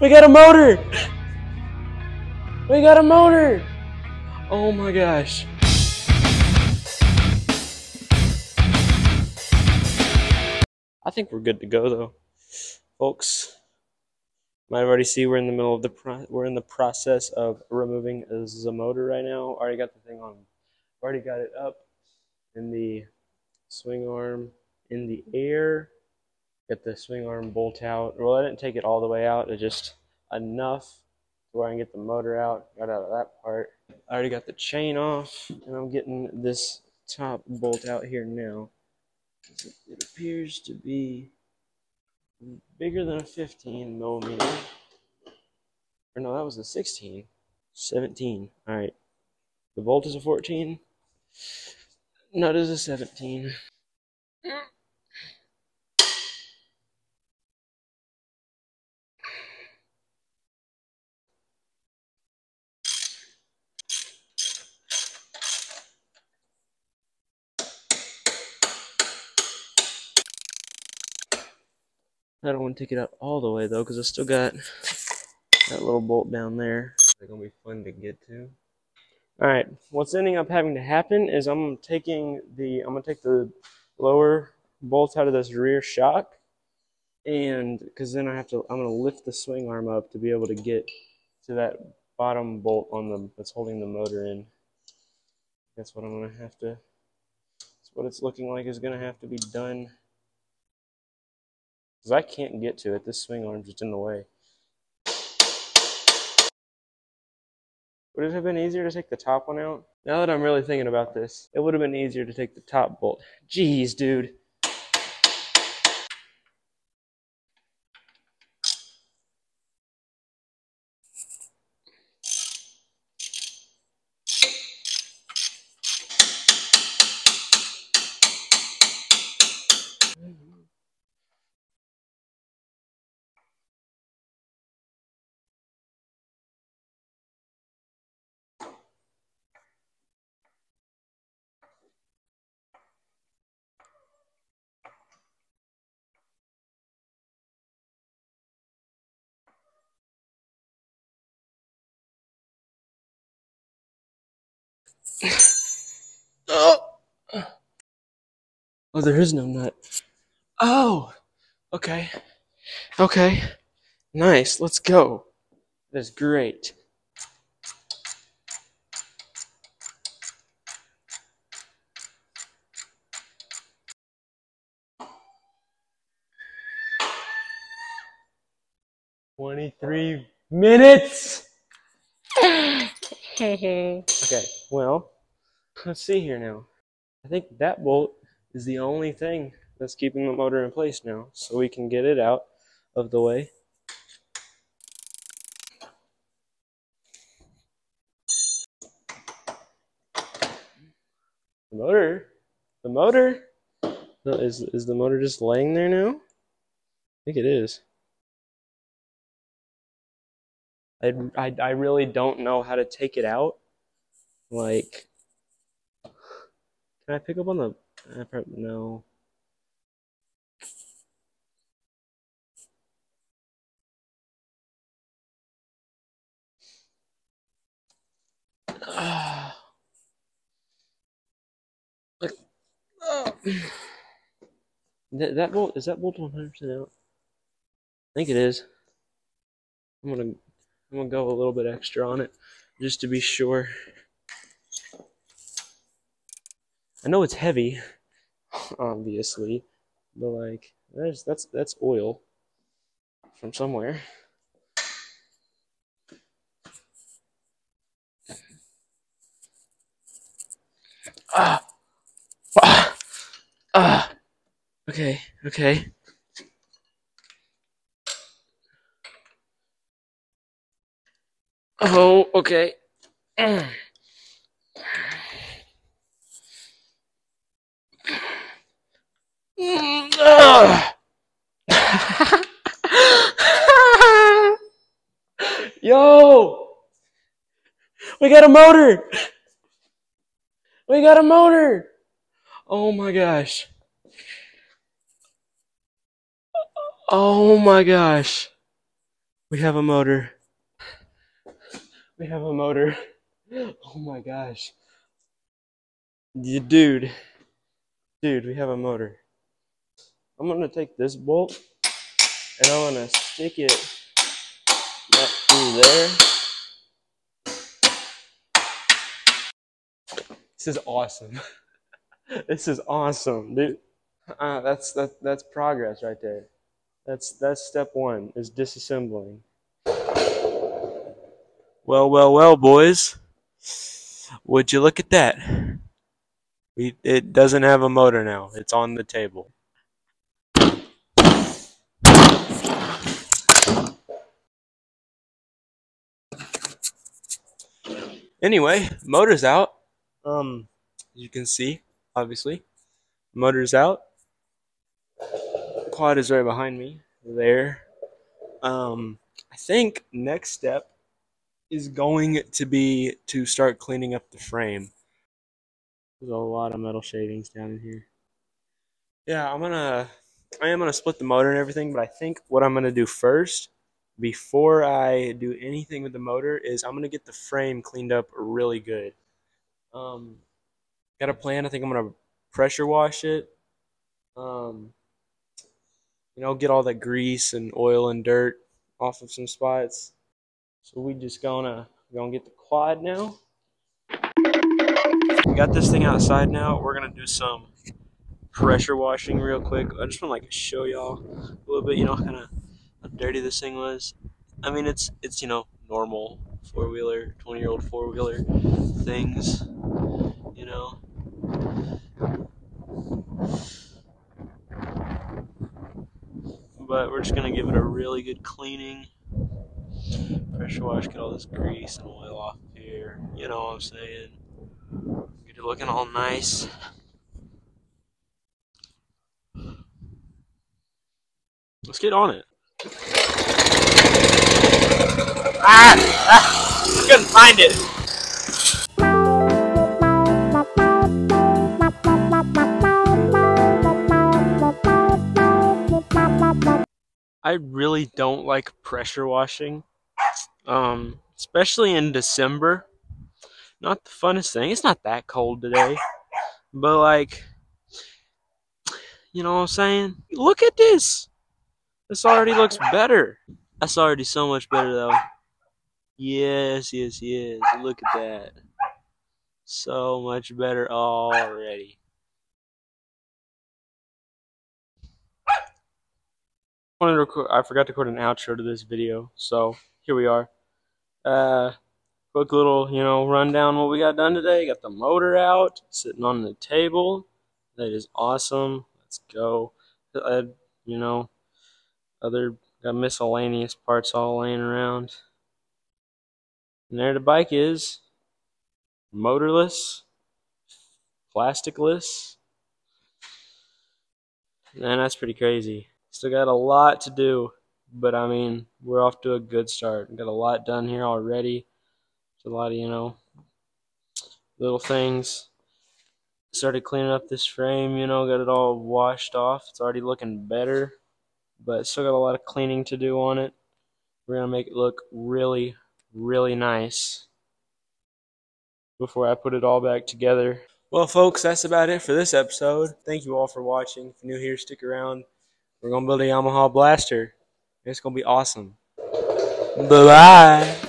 We got a motor! We got a motor! Oh my gosh. I think we're good to go though, folks. Might already see we're in the middle of the we're in the process of removing the motor right now. Already got the thing on. Already got it up in the swing arm in the air. Get the swing arm bolt out. Well, I didn't take it all the way out. It just enough to where I can get the motor out. Got out of that part. I already got the chain off, and I'm getting this top bolt out here now. It appears to be bigger than a 15 millimeter. Or no, that was a 16. 17. Alright. The bolt is a 14. Nut is a 17. Mm. I don't want to take it out all the way though, because I still got that little bolt down there. They're gonna be fun to get to. All right, what's ending up having to happen is I'm taking the I'm gonna take the lower bolt out of this rear shock, and because then I have to I'm gonna lift the swing arm up to be able to get to that bottom bolt on the that's holding the motor in. That's what I'm gonna have to. That's what it's looking like is gonna have to be done. Because I can't get to it. This swing arm's just in the way. Would it have been easier to take the top one out? Now that I'm really thinking about this, it would have been easier to take the top bolt. Jeez, dude. Oh. oh, there is no nut. Oh, okay. Okay. Nice. Let's go. That's great. Twenty-three minutes. Okay, well, let's see here now. I think that bolt is the only thing that's keeping the motor in place now, so we can get it out of the way. The motor, the motor, is is the motor just laying there now? I think it is. I, I, I really don't know how to take it out. Like, can I pick up on the? I probably, no. oh. that, that bolt is that bolt one hundred percent out? I think it is. I'm gonna I'm gonna go a little bit extra on it just to be sure. I know it's heavy, obviously, but like there's that's that's oil from somewhere. Ah, ah, ah. Okay, okay. Oh, okay. Yo! We got a motor! We got a motor! Oh my gosh. Oh my gosh. We have a motor. We have a motor. Oh my gosh. You dude. Dude, we have a motor. I'm gonna take this bolt and I'm gonna stick it right through there. This is awesome. this is awesome, dude. Uh, that's that that's progress right there. That's that's step one is disassembling. Well, well, well, boys. Would you look at that? We, it doesn't have a motor now. It's on the table. Anyway, motor's out. Um, as you can see, obviously, motor's out. Quad is right behind me there. Um, I think next step is going to be to start cleaning up the frame. There's a lot of metal shavings down in here. Yeah, I'm gonna, I am gonna split the motor and everything, but I think what I'm gonna do first, before I do anything with the motor, is I'm gonna get the frame cleaned up really good. Um, got a plan. I think I'm gonna pressure wash it. Um, you know, get all that grease and oil and dirt off of some spots. So we just gonna gonna get the quad now. We got this thing outside now. We're gonna do some pressure washing real quick. I just want to like show y'all a little bit, you know, kind of how dirty this thing was. I mean, it's it's you know normal four wheeler, twenty year old four wheeler things, you know. But we're just gonna give it a really good cleaning pressure wash, get all this grease and oil off here. You know what I'm saying? Get it looking all nice. Let's get on it. Ah! ah couldn't find it. I really don't like pressure washing um, especially in December. Not the funnest thing. It's not that cold today, but like, you know what I'm saying? Look at this. This already looks better. That's already so much better though. Yes, yes, yes. Look at that. So much better already. I wanted to record, I forgot to record an outro to this video, so here we are. Uh, quick little, you know, rundown what we got done today. Got the motor out, sitting on the table. That is awesome. Let's go. Uh, you know, other got miscellaneous parts all laying around. And there the bike is. Motorless, plasticless. Man, that's pretty crazy. Still got a lot to do. But I mean, we're off to a good start. Got a lot done here already. It's a lot of, you know, little things. Started cleaning up this frame, you know, got it all washed off. It's already looking better, but still got a lot of cleaning to do on it. We're going to make it look really, really nice before I put it all back together. Well, folks, that's about it for this episode. Thank you all for watching. If you're new here, stick around. We're going to build a Yamaha Blaster. It's gonna be awesome. Bye bye.